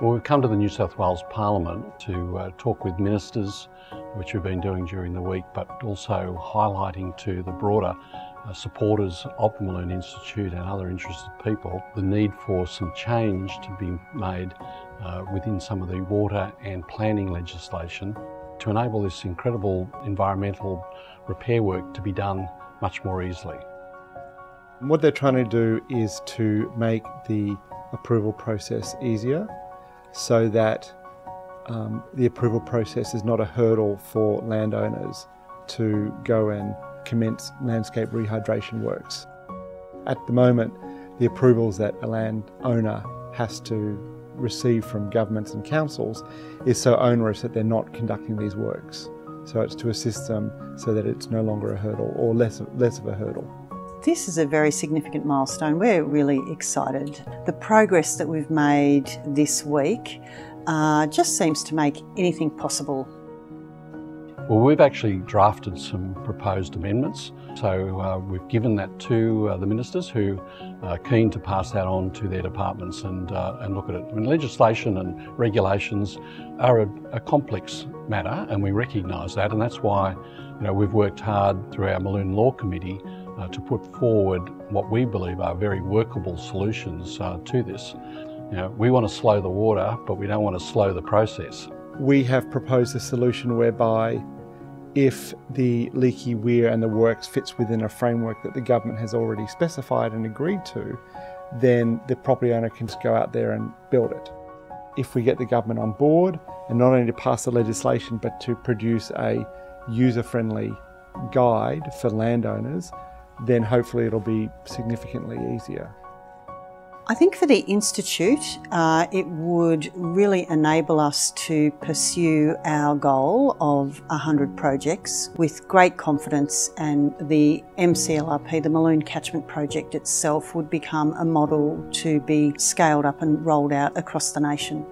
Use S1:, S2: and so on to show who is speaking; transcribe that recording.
S1: Well, we've come to the New South Wales Parliament to uh, talk with ministers, which we've been doing during the week, but also highlighting to the broader uh, supporters of the Mulloon Institute and other interested people the need for some change to be made uh, within some of the water and planning legislation to enable this incredible environmental repair work to be done much more easily.
S2: What they're trying to do is to make the approval process easier so that um, the approval process is not a hurdle for landowners to go and commence landscape rehydration works. At the moment, the approvals that a landowner has to receive from governments and councils is so onerous that they're not conducting these works. So it's to assist them so that it's no longer a hurdle or less, less of a hurdle.
S3: This is a very significant milestone. We're really excited. The progress that we've made this week uh, just seems to make anything possible.
S1: Well, we've actually drafted some proposed amendments. So uh, we've given that to uh, the ministers who are keen to pass that on to their departments and, uh, and look at it. I mean, legislation and regulations are a, a complex matter and we recognise that and that's why you know, we've worked hard through our Mulloon Law Committee uh, to put forward what we believe are very workable solutions uh, to this. You know, we want to slow the water, but we don't want to slow the process.
S2: We have proposed a solution whereby if the leaky weir and the works fits within a framework that the government has already specified and agreed to, then the property owner can just go out there and build it. If we get the government on board and not only to pass the legislation but to produce a user-friendly guide for landowners, then hopefully it'll be significantly easier.
S3: I think for the Institute, uh, it would really enable us to pursue our goal of 100 projects with great confidence, and the MCLRP, the Mulloon Catchment Project itself, would become a model to be scaled up and rolled out across the nation.